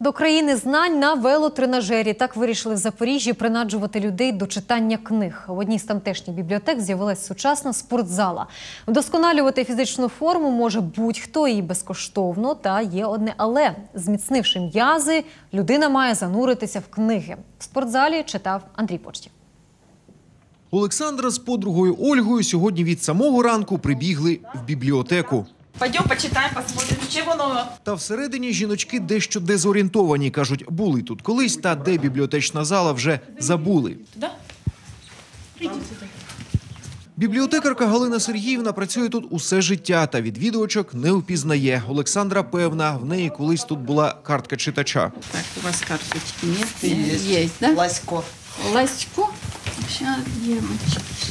До країни знань на велотренажері так вирішили в Запоріжжі принаджувати людей до читання книг. В одній з тамтешніх бібліотек з'явилась сучасна спортзала. Вдосконалювати фізичну форму може будь-хто і безкоштовно. Та є одне але зміцнивши м'язи, людина має зануритися в книги. В спортзалі читав Андрій Почтів. Олександра з подругою Ольгою сьогодні від самого ранку прибігли в бібліотеку. Пойдем почитаем, посмотрим, чего нового. Та всередині жіночки дещо дезорієнтовані. кажуть, були тут колись, та де бібліотечна зала вже забули. Бібліотекарка Галина Сергіївна працює тут усе життя та відвідувачок не впізнає. Олександра певна, в неї колись тут була картка читача. Так, у вас карточки нет? Есть. Есть, да? Ласько. Ласько. Девочки, щас.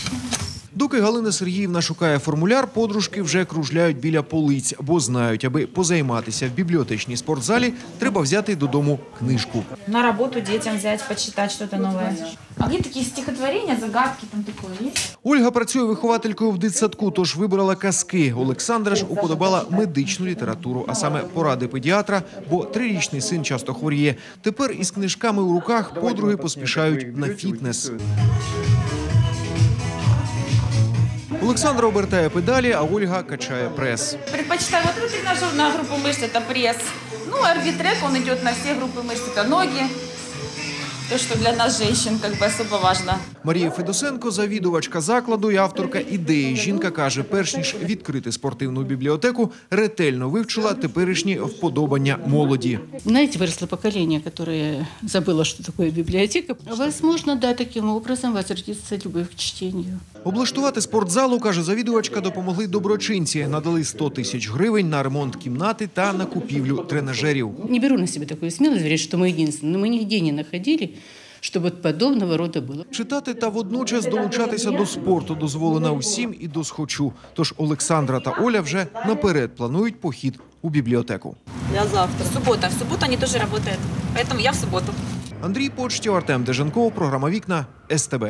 Доки Галина Сергіївна шукає формуляр, подружки вже кружляють біля полиць, бо знають, аби позайматися в бібліотечній спортзалі, треба взяти додому книжку. На работу детям взять, почитать что-то новое. А где такие стихотворения, загадки там есть? Ольга працює вихователькою в дитсадку, тож вибрала казки. Олександра ж уподобала медичну літературу, а саме поради педіатра, бо трирічний син часто хворіє. Тепер із книжками у руках подруги поспішають на фітнес. Олександра обертає педалі, а Ольга качає прес. Предпочитаю вот этот тренажер на группу мышц, это пресс. Ну, арбитрек, он идет на все группы мышц, это ноги. То, что для нас, женщин, как бы особо важно. Марія Федосенко, завідувачка закладу і авторка ідеї. Жінка каже, перш ніж відкрити спортивну бібліотеку, ретельно вивчила теперішні вподобання молоді. Знаете, выросло поколение, которое забыло, что такое библиотека. Возможно, да, таким образом возродится любовь к чтению. Облаштувати спортзалу, каже завідувачка, допомогли доброчинці. Надали 100 тисяч гривень на ремонт кімнати та на купівлю тренажерів. Не беру на себя такую смелость говорить, что мы единственные, но мы нигде не находили, чтобы вот подобного рода было. Читати та водночас долучатися до спорту дозволено усім і досхочу. Тож Олександра та Оля вже наперед планують похід у бібліотеку. Суббота. В субботу они тоже работают. Поэтому я в субботу. Андрій Почтів, Артем Деженков, програма Вікна СТБ.